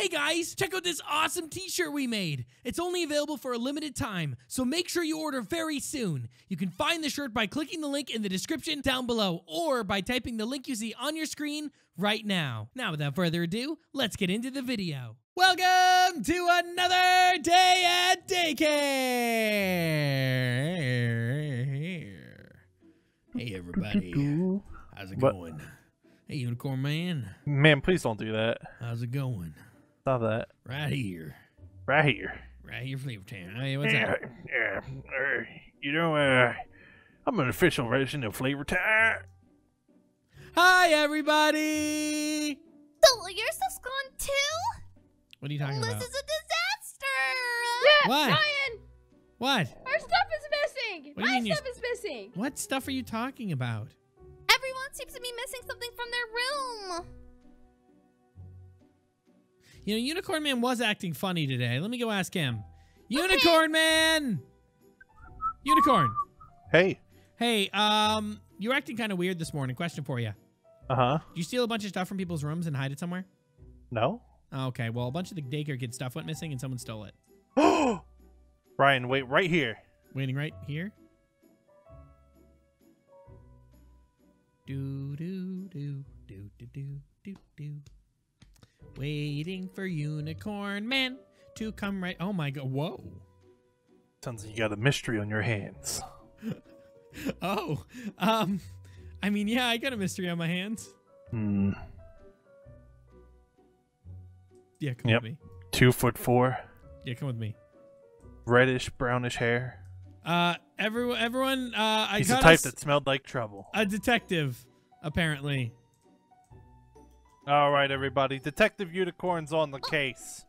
Hey guys, check out this awesome t-shirt we made. It's only available for a limited time, so make sure you order very soon. You can find the shirt by clicking the link in the description down below or by typing the link you see on your screen right now. Now, without further ado, let's get into the video. Welcome to another day at daycare. Hey everybody, how's it What? going? Hey Unicorn Man, Man, please don't do that. how's it going? Stop that. Right here. Right here. Right here, Flavor Town. Hey, what's yeah, up? yeah. uh, you know, uh, I'm an official resident of Flavor Town. Hi, everybody. So your stuff's gone too? What are you talking this about? This is a disaster. Yeah, What? Ryan, What? our stuff is missing. What My stuff is missing. What stuff are you talking about? Everyone seems to be missing something from their room. You know, Unicorn Man was acting funny today. Let me go ask him. Unicorn Man. Unicorn. Hey. Hey, um, you're acting kind of weird this morning. Question for you. Uh huh. Did you steal a bunch of stuff from people's rooms and hide it somewhere? No. Okay, well, a bunch of the daycare kid stuff went missing and someone stole it. Ryan, wait right here. Waiting right here. Do do do do do do do do. Waiting for Unicorn Man to come right. Oh my god! Whoa! Sounds like you got a mystery on your hands. Oh, um, I mean, yeah, I got a mystery on my hands. Hmm. Yeah, come Yep. with me. Two foot four, Yeah, come with me. reddish brownish hair. Uh, everyone, everyone, uh, I He's the got type us that smelled like trouble. a detective, apparently. All right, everybody. Detective Unicorn's on the case.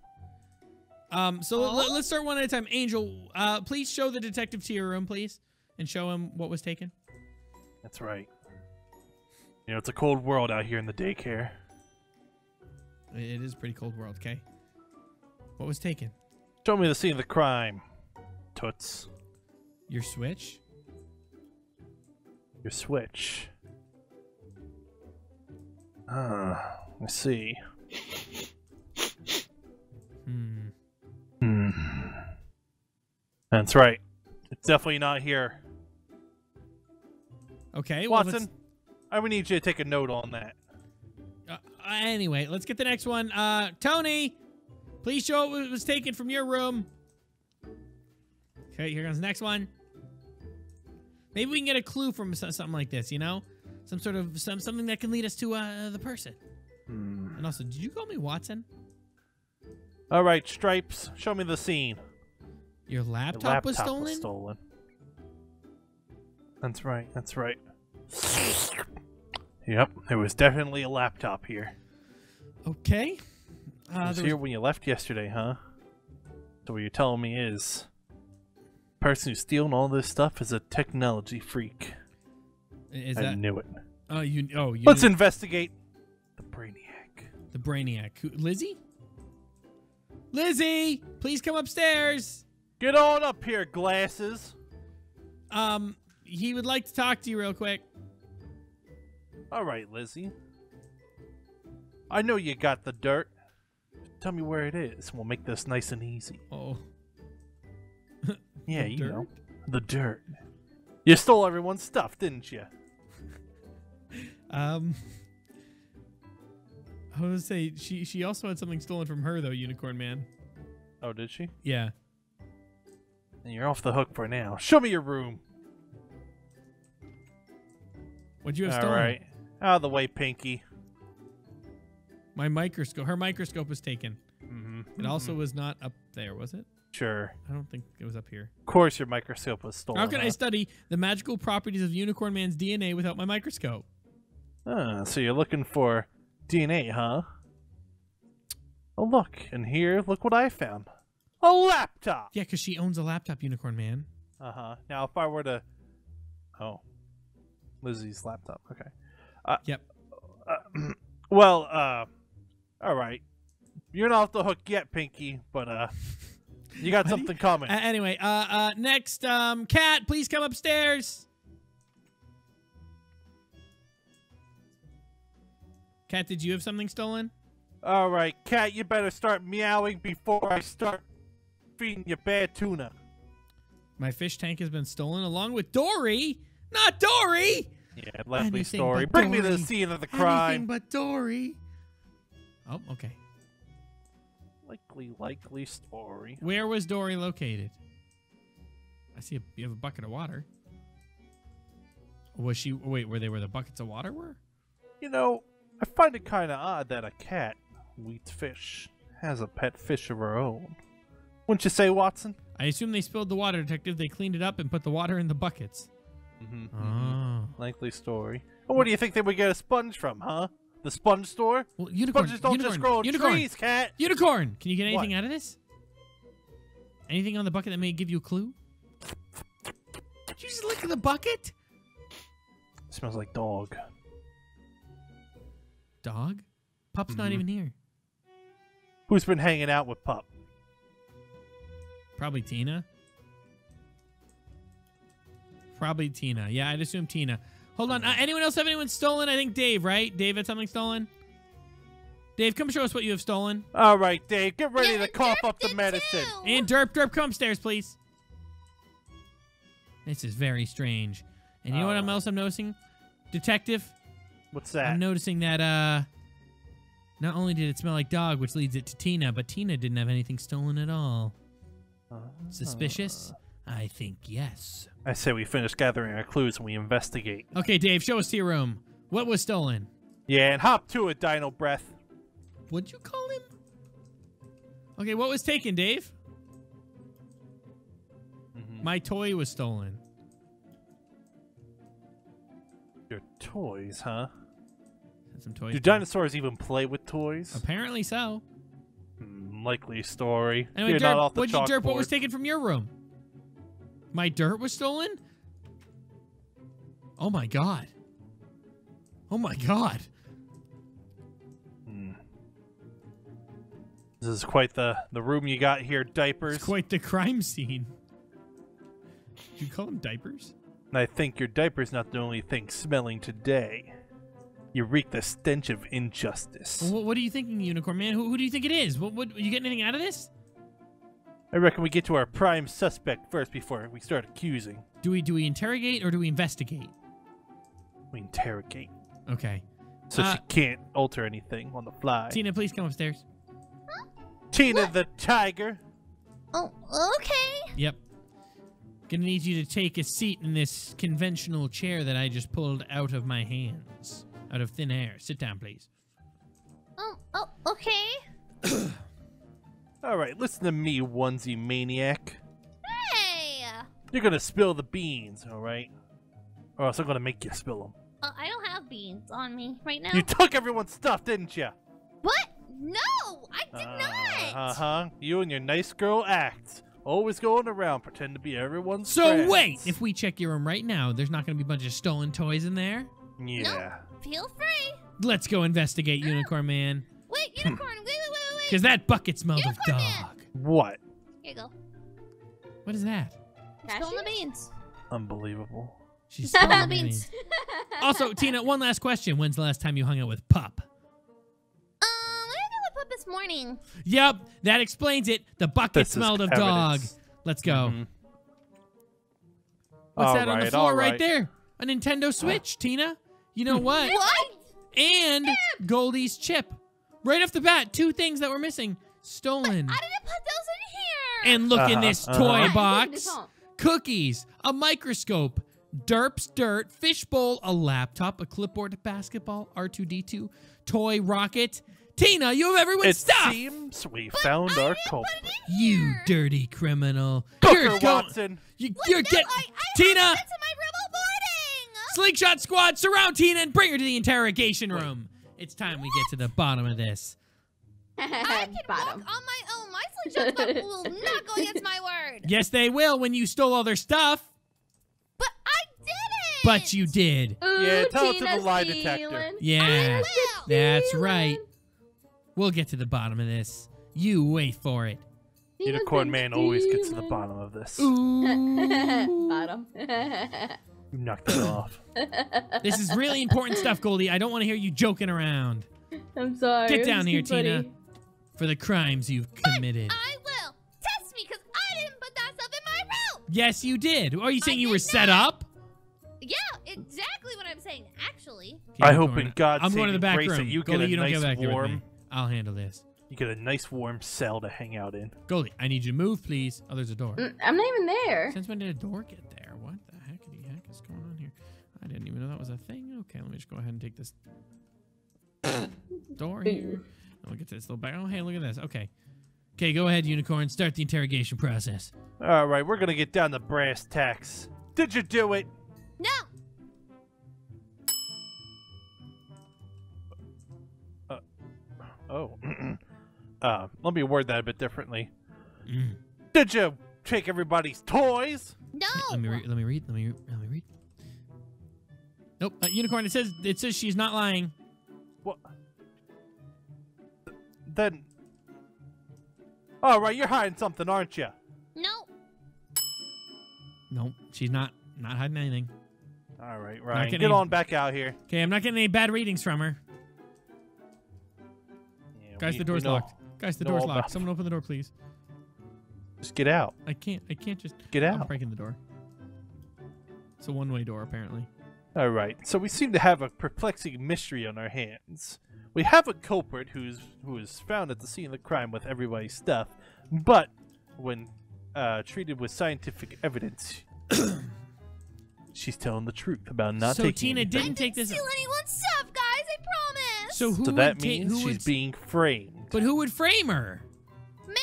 Um, so let, us start one at a time. Angel, uh, please show the detective to your room, please, and show him what was taken. That's right. You know, it's a cold world out here in the daycare. It is a pretty cold world, okay? What was taken? Show me the scene of the crime. Toots. Your Switch? Your switch. Uh, let's see. Hmm. Hmm. That's right. It's definitely not here. Okay, well, Watson, I would need you to take a note on that. Uh, anyway, let's get the next one. Uh, Tony, please show what was taken from your room. Okay, here comes the next one. Maybe we can get a clue from something like this, you know? Some sort of some something that can lead us to uh, the person. Hmm. And also, did you call me Watson? All right, Stripes, show me the scene. Your Your laptop, was stolen? stolen. That's right. That's right. Yep, there was definitely a laptop here. Okay. It Uh, was here was- when you left yesterday, huh? So what you're telling me is, the person who's stealing all this stuff is a technology freak. Is I that? knew it. Oh, you. Oh, you. Let's investigate the Brainiac. the Brainiac. Who, Lizzie? Lizzie, please come upstairs. Get on up here, glasses. Um, he would like to talk to you real quick. All right, Lizzie. I know you got the dirt. Tell me where it is. We'll make this nice and easy. Oh. Yeah, you know. The dirt. You stole everyone's stuff, didn't you? Um. I was gonna say she she also had something stolen from her though, Unicorn Man. Oh, did she? Yeah. And you're off the hook for now. Show me your room. What'd you have All stolen? right. Out of the way, Pinky. My microscope. Her microscope was taken. Mm-hmm. It also was not up there, was it? Sure. I don't think it was up here. Of course, your microscope was stolen. How can I study the magical properties of Unicorn Man's DNA without my microscope? Ah, so you're looking for DNA, huh? Oh, look. And here, look what I found. A laptop! Yeah, because she owns a laptop, Unicorn Man. Uh huh. Now, if I were to. Oh. Lizzie's laptop. Okay. Uh, Yep. Uh, well, uh. Alright. You're not off the hook yet, Pinky, but, uh. You got Why do you- something coming. Uh, anyway, uh, uh, next, um, Cat, please come upstairs. Cat, did you have something stolen? All right, cat, you better start meowing before I start feeding you bad tuna. My fish tank has been stolen along with Dory. Not Dory. Yeah, Leslie Anything story. Bring me to the scene of the Anything crime. but Dory. Oh, okay. Likely, likely story. Where was Dory located? I see a, you have a bucket of water. Was she? Wait, were they where the buckets of water were? You know, I find it kind of odd that a cat who eats fish has a pet fish of her own. Wouldn't you say, Watson? I assume they spilled the water, detective. They cleaned it up and put the water in the buckets. Mm-hmm. Oh. Likely story. And where do you think they would get a sponge from, huh? The sponge store? Well, unicorn. Sponges don't unicorn, just grow on unicorn, trees, cat. Unicorn. Can you get anything What? out of this? Anything on the bucket that may give you a clue? Did you just lick the bucket? smells like dog. Dog. Pup's not Mhm. even here. Who's been hanging out with Pup? Probably Tina. Probably Tina. Yeah, I'd assume Tina. Hold on. Uh, anyone else have anyone stolen? I think Dave, right? Dave had something stolen? Dave, come show us what you have stolen. All right, Dave, get ready Yeah, to and cough Derp up the medicine. too. And Derp, Derp, come upstairs, please. This is very strange. And you know what Alright. else I'm noticing? Detective, What's that? I'm noticing that uh not only did it smell like dog, which leads it to Tina, but Tina didn't have anything stolen at all. Suspicious? I think yes. I say we finish gathering our clues and we investigate. Okay, Dave, show us to your room. What was stolen? Yeah, and hop to it, Dino Breath. What'd you call him? Okay, what was taken, Dave? Mhm. My toy was stolen. Your toys, huh? Some toys. Do dinosaurs even play with toys? Apparently so. Hmm, likely story. Anyway, You're Derp, not off the what'd you derp? What was taken from your room? My dirt was stolen? Oh my god. Oh my god. Hmm. This is quite the the room you got here, diapers. It's quite the crime scene. You call them diapers? And I think your diaper's not the only thing smelling today. You reek the stench of injustice. What, what are you thinking, Unicorn Man? Who, who do you think it is? What, what, you get anything out of this? I reckon we get to our prime suspect first before we start accusing. Do we do we interrogate or do we investigate? We interrogate. Okay. So Uh, she can't alter anything on the fly. Tina, please come upstairs. Tina the tiger. Oh, okay. Yep. Gonna need you to take a seat in this conventional chair that I just pulled out of my hands, out of thin air. Sit down, please. Oh, oh, okay. All right, listen to me, onesie maniac. Hey. You're gonna spill the beans, all right? Or else I'm gonna make you spill them. Uh, I don't have beans on me right now. You took everyone's stuff, didn't you? what? No, I did not. Uh huh. You and your nice girl acts. Always going around pretend to be everyone's So friends. wait, if we check your room right now, there's not gonna be a bunch of stolen toys in there. Yeah. Feel free. Let's go investigate, Unicorn Man, Wait, unicorn. wait, wait, wait, wait. because that bucket smelled of Unicorn Man. dog. What? Here you go. What is that? Spill the beans. Unbelievable. She's Spill spilling the the beans. beans. Also, Tina, one last question. When's the last time you hung out with Pup? Um, I hung out with Pup this morning. Yep, that explains it. The bucket This smelled of dog. Let's go. Mhm. What's All that on the floor all right right. there? A Nintendo Switch, Tina. You know what? What? and Goldy's chip. Right off the bat, two things that were missing. Stolen. I didn't put those in here. And look in Uh-huh, this uh-huh. toy Why? Look box. Cookies, a microscope, Derp's dirt, fishbowl, a laptop, a clipboard, a basketball, R2D2, toy rocket. Tina, you have everyone's It stuff. seems we found our culprit. You dirty criminal. Booker you're going. Watson. You, you're no, get I, I Tina. That's in my room boarding. Slingshot squad, surround Tina and bring her to the interrogation room. It's time we get to the bottom of this. I can Bottom. walk on my own. My slingshot squad will not go against my word. Yes, they will when you stole all their stuff. But I didn't. But you did. Ooh, Yeah, tell it to the lie detector. stealing. Yeah, Well, that's stealing. right. We'll get to the bottom of this. You wait for it. Tina's Unicorn been Man always gets to the bottom of this. Ooh. Bottom. You knocked it off. This is really important stuff, Goldy. I don't want to hear you joking around. I'm sorry. Get down here, too funny. Tina. For the crimes you've committed. I will. Test me, because I didn't put that stuff in my room. Yes, you did. Are you saying you did were set not. up? Yeah, exactly what I'm saying, actually. Okay, I hope in God's I'm going to the back grace room. you Goldy, get a you don't nice get back there with warm- me. I'll handle this. You get a nice warm cell to hang out in. Goldy, I need you to move, please. Oh, there's a door. Mm, I'm not even there. Since when did a door get there? I didn't even know that was a thing. Okay, let me just go ahead and take this door here. And we'll get to this little back. Oh, hey, look at this. Okay. Okay, go ahead, Unicorn. Start the interrogation process. All right, we're gonna get down to brass tacks. Did you do it? No. Oh. uh, let me word that a bit differently. Mm. Did you take everybody's toys? No. Let me read. Let me read. Let me let me read. Nope, uh, Unicorn. It says it says she's not lying. What? Then. All right, you're hiding something, aren't you? No. Nope, she's not not hiding anything. All right, Ryan, getting get any- on back out here. Okay, I'm not getting any bad readings from her. Yeah, Guys, we- the door's locked. Guys, the door's locked. Someone open the door, please. Just get out. I can't. I can't just Get out. I'm out. breaking the door. It's a one-way door, apparently. All right, so we seem to have a perplexing mystery on our hands. We have a culprit who's who was found at the scene of the crime with everybody's stuff, but when uh, treated with scientific evidence, she's telling the truth about not so taking. Tina anything. didn't take this. Steal anyone's stuff, guys. I promise. So who So that means who she's would, being framed. But who would frame her? man,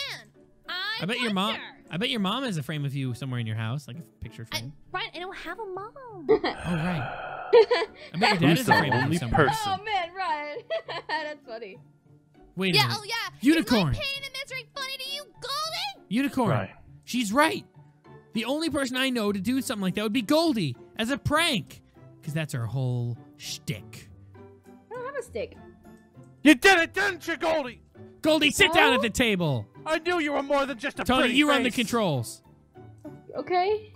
I. I bet your mom. wonder. I bet your mom has a frame of you somewhere in your house, like a picture I, frame. Brian, I don't have a mom. oh right. I bet your dad Who's has the a frame of you only somewhere. person? Oh man, Ryan. That's funny. Wait a yeah, minute. oh yeah. Unicorn. Is my pain and misery funny to you, Golden? Unicorn. Right. She's right. The only person I know to do something like that would be Goldy as a prank, because that's her whole shtick. I don't have a stick. You did it, didn't you, Goldy? Goldy, sit down at the table. I knew you were more than just a Tony, pretty you run the controls. Okay.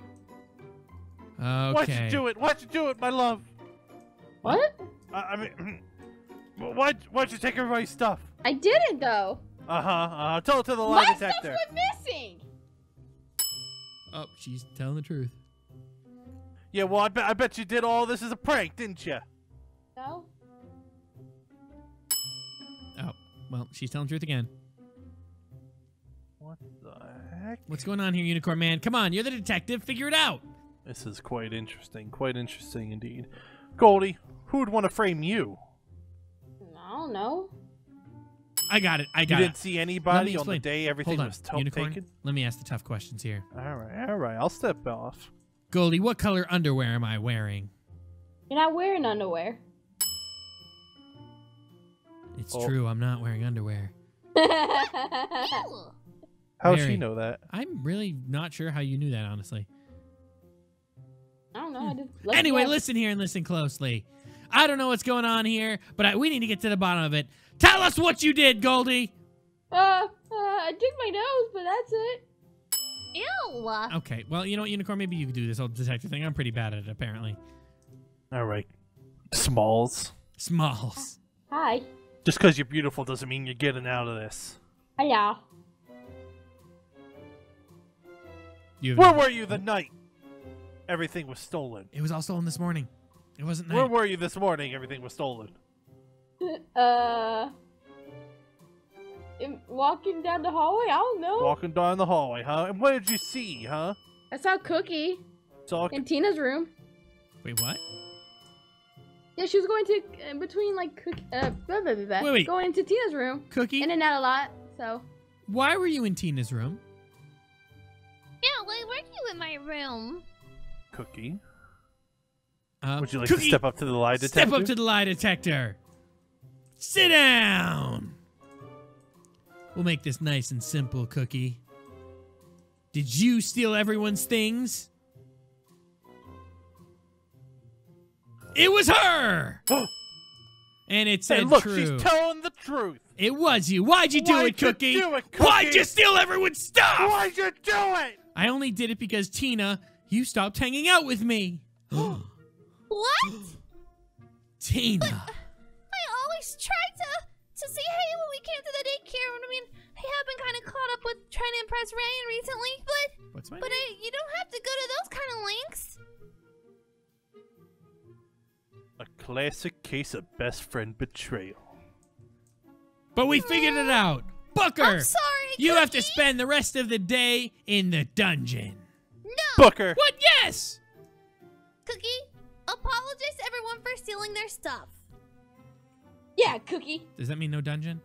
Okay. Why'd you do it? Why'd you do it, my love? What? I, I mean, why'd, why'd you take everybody's stuff? I didn't though. Uh huh. Uh, tell it to the My lie stuff detector. went missing. Oh, she's telling the truth. Yeah, well, I bet I bet you did all this as a prank, didn't you? No. Oh, well, she's telling the truth again. What the heck? What's going on here, Unicorn Man? Come on, you're the detective. Figure it out. This is quite interesting. Quite interesting indeed. Goldy, who would want to frame you? I don't know. I got it. I got You got didn't it. see anybody on the day everything Hold on, was to- Unicorn. taken? Let me ask the tough questions here. All right, all right. I'll step off. Goldy, what color underwear am I wearing? You're not wearing underwear. It's Oh. true. I'm not wearing underwear. Ew. How'd Very. she know that? I'm really not sure how you knew that, honestly. I don't know. I just let Anyway, it go. listen here and listen closely. I don't know what's going on here, but I, we need to get to the bottom of it. Tell us what you did, Goldy. Uh, uh, I dig my nose, but that's it. Ew. Okay, well, you know what, Unicorn? Maybe you could do this whole detective thing. I'm pretty bad at it, apparently. All right. Smalls. Smalls. Hi. Just because you're beautiful doesn't mean you're getting out of this. Hiya. You Where were you the night everything was stolen? It was all stolen this morning. It wasn't night. Where were you this morning everything was stolen? Uh. am- Walking down the hallway? I don't know. Walking down the hallway, huh? And what did you see, huh? I saw Cookie Saw in Tina's room. Wait, what? Yeah, she was going to in between like Cookie. Uh, blah, blah, blah, blah, Wait, wait. going into Tina's room. Cookie? In and out a lot. So Why were you in Tina's room? Yeah, why weren't you in my room? Cookie. Uh, Would you like Cookie, to step up to the lie detector? Step up to the lie detector. Sit down. We'll make this nice and simple, Cookie. Did you steal everyone's things? It was her. and it said Hey, look, true. she's telling the truth. it was you. Why'd you do Why'd it, you Cookie? do it, Why'd you steal everyone's stuff? Why'd you do it? I only did it because Tina, you stopped hanging out with me. What? Tina. I always tried to to say hey when we came to the daycare. I mean, I have been kind of caught up with trying to impress Ryan recently, but What's my but name? I, you don't have to go to those kind of lengths. Classic case of best friend betrayal. But we figured it out. Booker, I'm sorry. you have to spend the rest of the day in the dungeon. No, Booker! What? Yes. Cookie. Apologize to everyone for stealing their stuff. Yeah, Cookie. Does that mean no dungeon?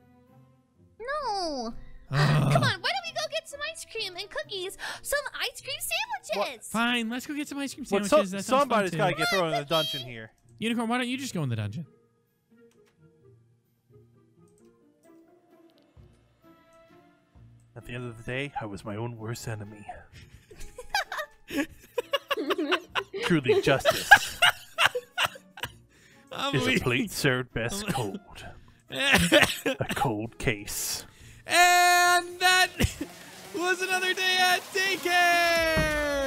No. Ugh. Come on, why don't we go get some ice cream and cookies, some ice cream sandwiches? Fine, let's go get some ice cream Well, sandwiches. so- that sounds fun, gotta get thrown in the dungeon here. Unicorn, why don't you just go in the dungeon? At the end of the day, I was my own worst enemy. Truly, justice ah, is a plate served best cold. A cold case. and that was another day at daycare.